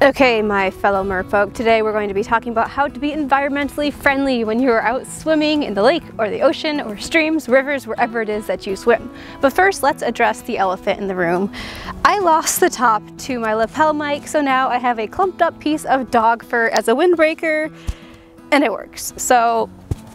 Okay, my fellow merfolk, today we're going to be talking about how to be environmentally friendly when you are out swimming in the lake or the ocean or streams, rivers, wherever it is that you swim. But first, let's address the elephant in the room. I lost the top to my lapel mic, so now I have a clumped up piece of dog fur as a windbreaker, and it works. So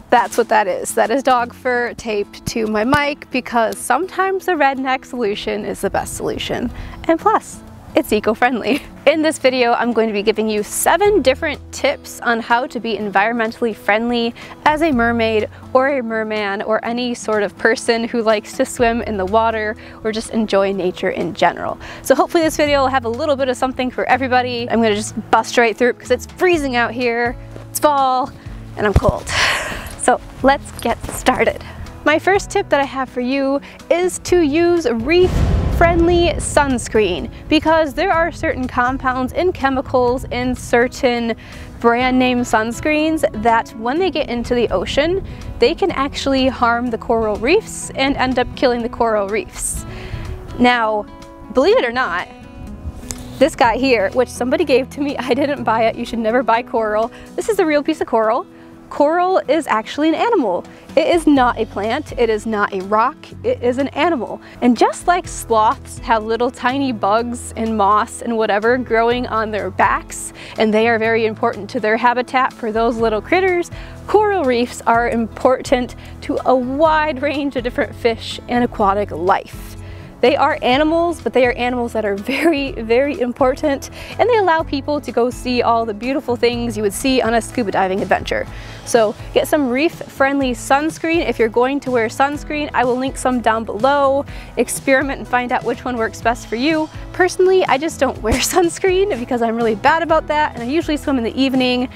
that's what that is. That is dog fur taped to my mic because sometimes the redneck solution is the best solution. And plus, it's eco-friendly. In this video, I'm going to be giving you seven different tips on how to be environmentally friendly as a mermaid or a merman or any sort of person who likes to swim in the water or just enjoy nature in general. So hopefully this video will have a little bit of something for everybody. I'm gonna just bust right through because it's freezing out here, it's fall, and I'm cold. So let's get started. My first tip that I have for you is to use reef friendly sunscreen because there are certain compounds and chemicals in certain brand name sunscreens that when they get into the ocean, they can actually harm the coral reefs and end up killing the coral reefs. Now, believe it or not, this guy here, which somebody gave to me, I didn't buy it, you should never buy coral. This is a real piece of coral. Coral is actually an animal. It is not a plant, it is not a rock, it is an animal. And just like sloths have little tiny bugs and moss and whatever growing on their backs, and they are very important to their habitat for those little critters, coral reefs are important to a wide range of different fish and aquatic life. They are animals, but they are animals that are very, very important, and they allow people to go see all the beautiful things you would see on a scuba diving adventure. So get some reef-friendly sunscreen if you're going to wear sunscreen. I will link some down below. Experiment and find out which one works best for you. Personally, I just don't wear sunscreen because I'm really bad about that, and I usually swim in the evening.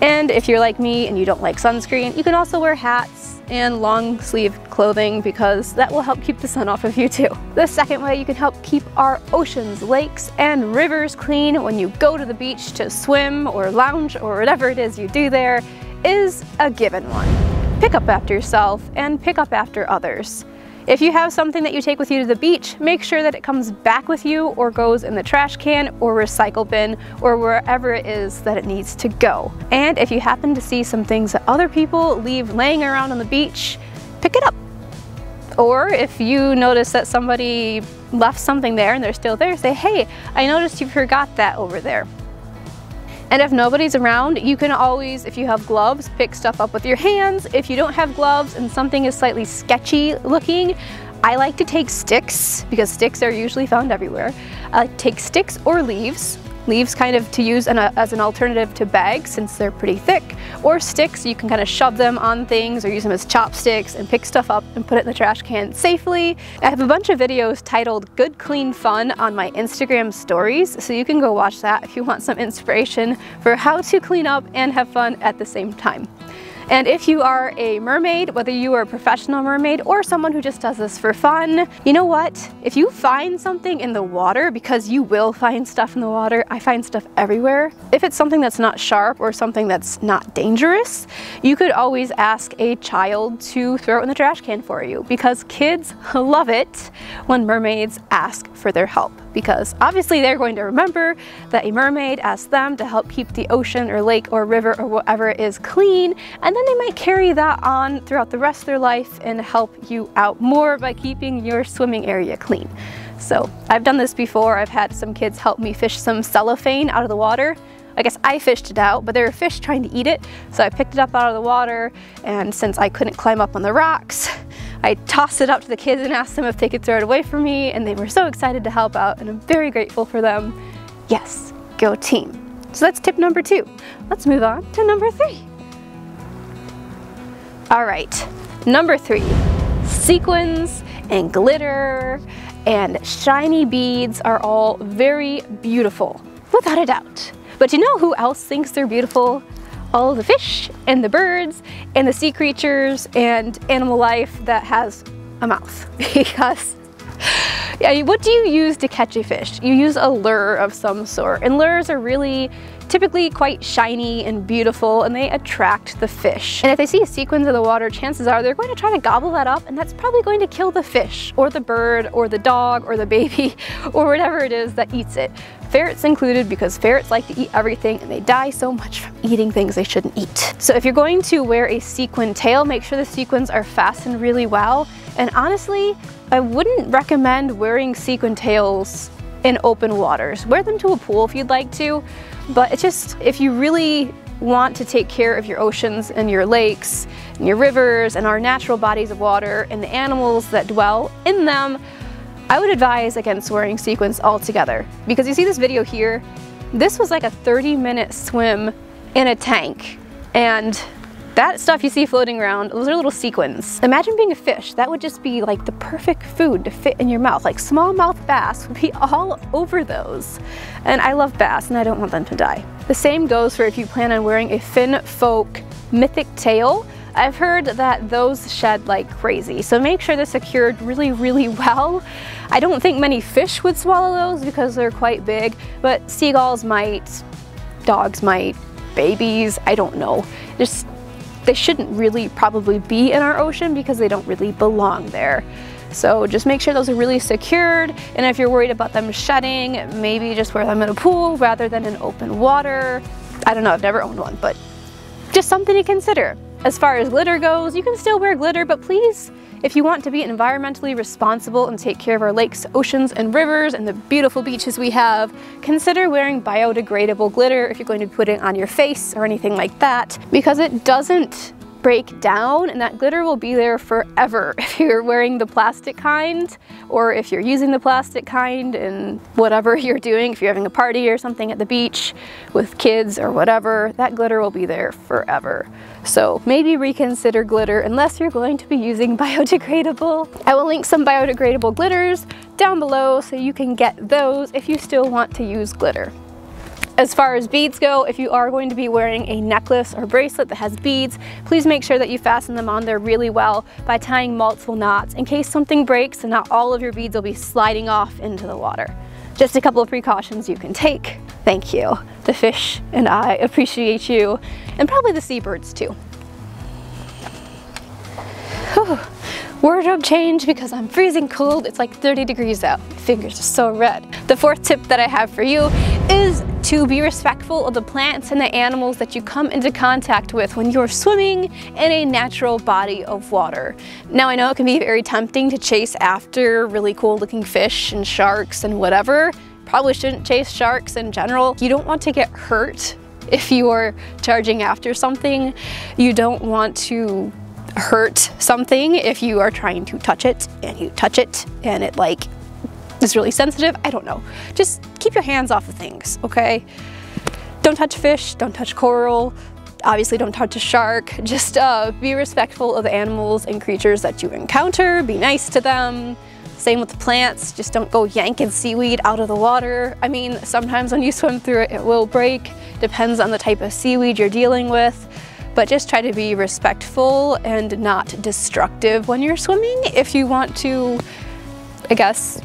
And if you're like me and you don't like sunscreen, you can also wear hats and long sleeve clothing because that will help keep the sun off of you too. The second way you can help keep our oceans, lakes, and rivers clean when you go to the beach to swim or lounge or whatever it is you do there is a given one. Pick up after yourself and pick up after others. If you have something that you take with you to the beach, make sure that it comes back with you or goes in the trash can or recycle bin or wherever it is that it needs to go. And if you happen to see some things that other people leave laying around on the beach, pick it up. Or if you notice that somebody left something there and they're still there, say, hey, I noticed you forgot that over there. And if nobody's around, you can always, if you have gloves, pick stuff up with your hands. If you don't have gloves and something is slightly sketchy looking, I like to take sticks because sticks are usually found everywhere. I like take sticks or leaves leaves kind of to use an, uh, as an alternative to bags since they're pretty thick, or sticks, you can kind of shove them on things or use them as chopsticks and pick stuff up and put it in the trash can safely. I have a bunch of videos titled Good Clean Fun on my Instagram stories, so you can go watch that if you want some inspiration for how to clean up and have fun at the same time. And if you are a mermaid, whether you are a professional mermaid or someone who just does this for fun, you know what? If you find something in the water, because you will find stuff in the water, I find stuff everywhere. If it's something that's not sharp or something that's not dangerous, you could always ask a child to throw it in the trash can for you because kids love it when mermaids ask for their help because obviously they're going to remember that a mermaid asked them to help keep the ocean or lake or river or whatever it is clean and then they might carry that on throughout the rest of their life and help you out more by keeping your swimming area clean. So I've done this before. I've had some kids help me fish some cellophane out of the water. I guess I fished it out, but there were fish trying to eat it. So I picked it up out of the water and since I couldn't climb up on the rocks, I tossed it out to the kids and asked them if they could throw it away for me and they were so excited to help out and I'm very grateful for them. Yes, go team. So that's tip number two. Let's move on to number three. All right, number three, sequins and glitter and shiny beads are all very beautiful, without a doubt. But do you know who else thinks they're beautiful? All the fish and the birds and the sea creatures and animal life that has a mouth because what do you use to catch a fish? You use a lure of some sort, and lures are really typically quite shiny and beautiful and they attract the fish. And if they see a sequins in the water, chances are they're going to try to gobble that up and that's probably going to kill the fish or the bird or the dog or the baby or whatever it is that eats it. Ferrets included because ferrets like to eat everything and they die so much from eating things they shouldn't eat. So if you're going to wear a sequin tail, make sure the sequins are fastened really well. And honestly, I wouldn't recommend wearing sequin tails in open waters. Wear them to a pool if you'd like to, but it's just, if you really want to take care of your oceans and your lakes and your rivers and our natural bodies of water and the animals that dwell in them, I would advise against wearing sequins altogether. Because you see this video here, this was like a 30 minute swim in a tank. And that stuff you see floating around, those are little sequins. Imagine being a fish. That would just be like the perfect food to fit in your mouth. Like smallmouth bass would be all over those. And I love bass and I don't want them to die. The same goes for if you plan on wearing a Finfolk mythic tail. I've heard that those shed like crazy, so make sure they're secured really, really well. I don't think many fish would swallow those because they're quite big, but seagulls might, dogs might, babies, I don't know. Just they shouldn't really probably be in our ocean because they don't really belong there. So just make sure those are really secured. And if you're worried about them shedding, maybe just wear them in a pool rather than in open water. I don't know, I've never owned one, but just something to consider. As far as glitter goes, you can still wear glitter, but please if you want to be environmentally responsible and take care of our lakes, oceans, and rivers and the beautiful beaches we have, consider wearing biodegradable glitter if you're going to putting it on your face or anything like that, because it doesn't break down and that glitter will be there forever if you're wearing the plastic kind or if you're using the plastic kind and whatever you're doing, if you're having a party or something at the beach with kids or whatever, that glitter will be there forever. So maybe reconsider glitter unless you're going to be using biodegradable. I will link some biodegradable glitters down below so you can get those if you still want to use glitter. As far as beads go, if you are going to be wearing a necklace or bracelet that has beads, please make sure that you fasten them on there really well by tying multiple knots in case something breaks and not all of your beads will be sliding off into the water. Just a couple of precautions you can take. Thank you. The fish and I appreciate you, and probably the seabirds too. Whew. Wardrobe change because I'm freezing cold. It's like 30 degrees out. My fingers are so red. The fourth tip that I have for you is to be respectful of the plants and the animals that you come into contact with when you're swimming in a natural body of water. Now I know it can be very tempting to chase after really cool looking fish and sharks and whatever. Probably shouldn't chase sharks in general. You don't want to get hurt if you are charging after something. You don't want to hurt something if you are trying to touch it and you touch it and it like is really sensitive. I don't know. Just keep your hands off of things, okay? Don't touch fish, don't touch coral, obviously don't touch a shark. Just uh, be respectful of the animals and creatures that you encounter, be nice to them. Same with the plants, just don't go yanking seaweed out of the water. I mean, sometimes when you swim through it, it will break. Depends on the type of seaweed you're dealing with. But just try to be respectful and not destructive when you're swimming if you want to, I guess,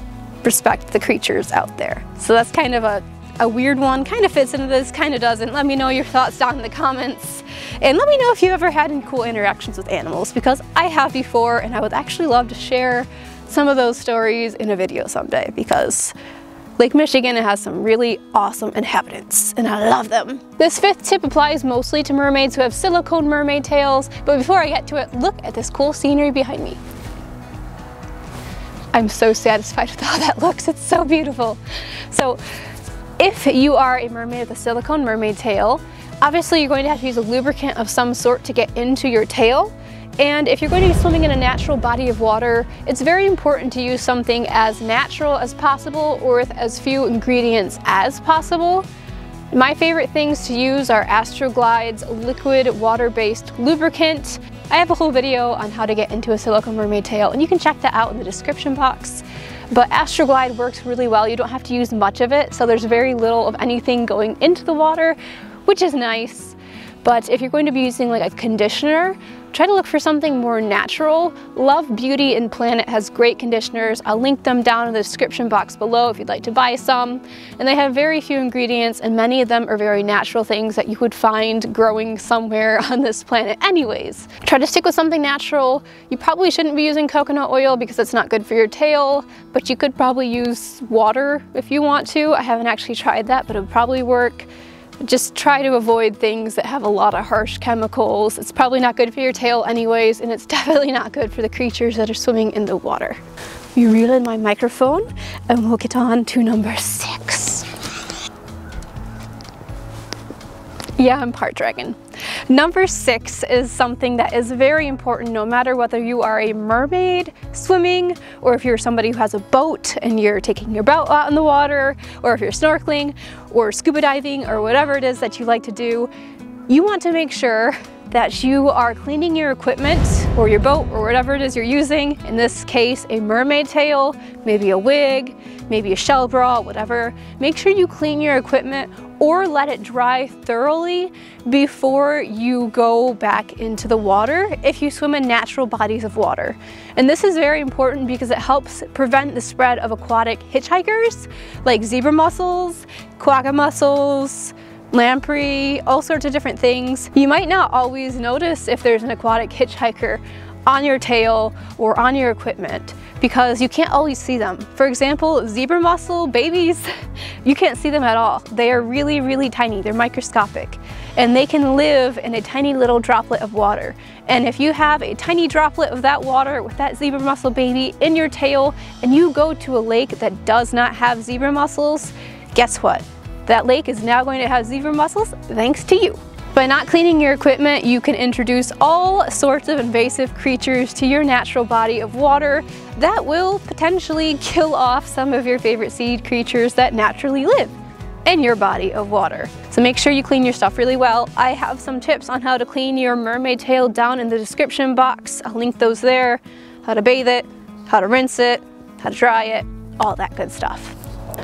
respect the creatures out there. So that's kind of a, a weird one, kind of fits into this, kind of doesn't. Let me know your thoughts down in the comments. And let me know if you ever had any cool interactions with animals because I have before and I would actually love to share some of those stories in a video someday because Lake Michigan has some really awesome inhabitants and I love them. This fifth tip applies mostly to mermaids who have silicone mermaid tails, but before I get to it, look at this cool scenery behind me. I'm so satisfied with how that looks. It's so beautiful. So if you are a mermaid with a silicone mermaid tail, obviously you're going to have to use a lubricant of some sort to get into your tail. And if you're going to be swimming in a natural body of water, it's very important to use something as natural as possible or with as few ingredients as possible. My favorite things to use are Astroglide's liquid water-based lubricant. I have a whole video on how to get into a silicone mermaid tail and you can check that out in the description box. But Astroglide works really well. You don't have to use much of it, so there's very little of anything going into the water, which is nice. But if you're going to be using like a conditioner, try to look for something more natural. Love Beauty and Planet has great conditioners. I'll link them down in the description box below if you'd like to buy some. And they have very few ingredients and many of them are very natural things that you would find growing somewhere on this planet anyways. Try to stick with something natural. You probably shouldn't be using coconut oil because it's not good for your tail, but you could probably use water if you want to. I haven't actually tried that, but it would probably work. Just try to avoid things that have a lot of harsh chemicals. It's probably not good for your tail anyways, and it's definitely not good for the creatures that are swimming in the water. You reel in my microphone, and we'll get on to number six. Yeah, I'm part dragon. Number six is something that is very important no matter whether you are a mermaid swimming or if you're somebody who has a boat and you're taking your boat out in the water or if you're snorkeling or scuba diving or whatever it is that you like to do, you want to make sure that you are cleaning your equipment or your boat or whatever it is you're using. In this case, a mermaid tail, maybe a wig, maybe a shell bra, whatever. Make sure you clean your equipment or let it dry thoroughly before you go back into the water if you swim in natural bodies of water. And this is very important because it helps prevent the spread of aquatic hitchhikers like zebra mussels, quagga mussels, lamprey, all sorts of different things. You might not always notice if there's an aquatic hitchhiker on your tail or on your equipment because you can't always see them. For example, zebra mussel babies, you can't see them at all. They are really, really tiny. They're microscopic and they can live in a tiny little droplet of water. And if you have a tiny droplet of that water with that zebra mussel baby in your tail and you go to a lake that does not have zebra mussels, guess what? That lake is now going to have zebra mussels thanks to you. By not cleaning your equipment, you can introduce all sorts of invasive creatures to your natural body of water that will potentially kill off some of your favorite seed creatures that naturally live in your body of water. So make sure you clean your stuff really well. I have some tips on how to clean your mermaid tail down in the description box. I'll link those there, how to bathe it, how to rinse it, how to dry it, all that good stuff.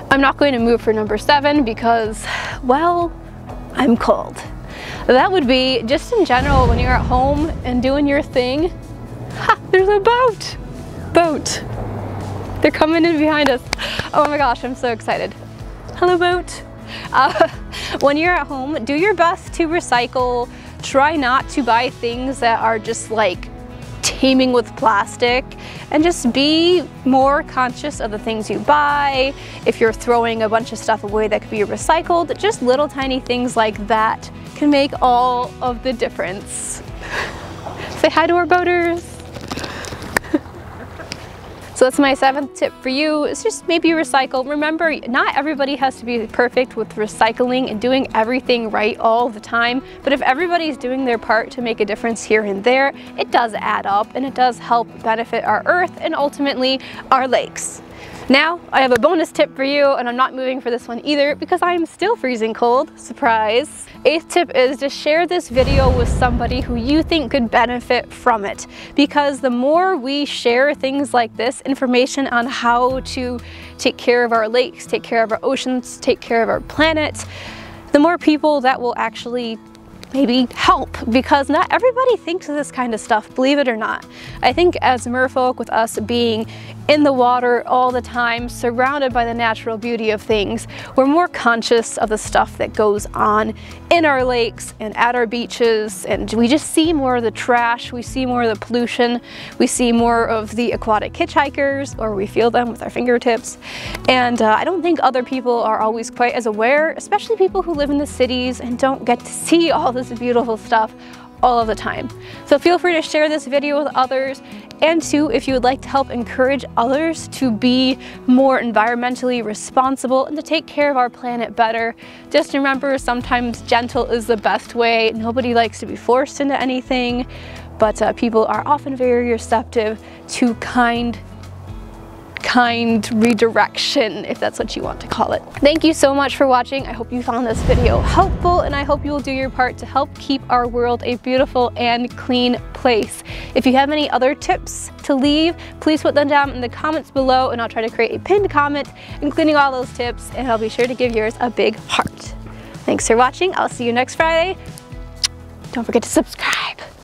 I'm not going to move for number seven because, well, I'm cold. That would be just in general when you're at home and doing your thing. Ha, there's a boat. Boat. They're coming in behind us. Oh my gosh, I'm so excited. Hello boat. Uh, when you're at home, do your best to recycle. Try not to buy things that are just like teeming with plastic and just be more conscious of the things you buy. If you're throwing a bunch of stuff away that could be recycled, just little tiny things like that can make all of the difference. Say hi to our boaters. So that's my seventh tip for you, is just maybe recycle. Remember, not everybody has to be perfect with recycling and doing everything right all the time, but if everybody's doing their part to make a difference here and there, it does add up and it does help benefit our earth and ultimately our lakes. Now, I have a bonus tip for you, and I'm not moving for this one either because I am still freezing cold, surprise. Eighth tip is to share this video with somebody who you think could benefit from it. Because the more we share things like this, information on how to take care of our lakes, take care of our oceans, take care of our planet, the more people that will actually maybe help because not everybody thinks of this kind of stuff, believe it or not. I think as merfolk with us being in the water all the time, surrounded by the natural beauty of things, we're more conscious of the stuff that goes on in our lakes and at our beaches, and we just see more of the trash, we see more of the pollution, we see more of the aquatic hitchhikers, or we feel them with our fingertips. And uh, I don't think other people are always quite as aware, especially people who live in the cities and don't get to see all this beautiful stuff all of the time. So feel free to share this video with others and two, if you would like to help encourage others to be more environmentally responsible and to take care of our planet better, just remember sometimes gentle is the best way. Nobody likes to be forced into anything, but uh, people are often very receptive to kind kind redirection, if that's what you want to call it. Thank you so much for watching. I hope you found this video helpful and I hope you will do your part to help keep our world a beautiful and clean place. If you have any other tips to leave, please put them down in the comments below and I'll try to create a pinned comment including all those tips and I'll be sure to give yours a big heart. Thanks for watching. I'll see you next Friday. Don't forget to subscribe.